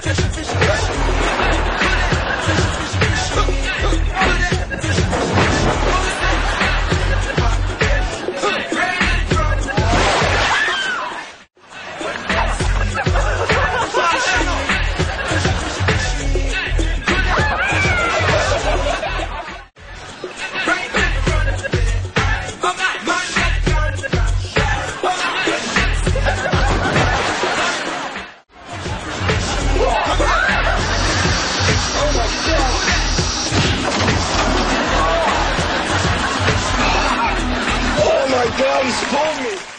全是，全是。God, he's me!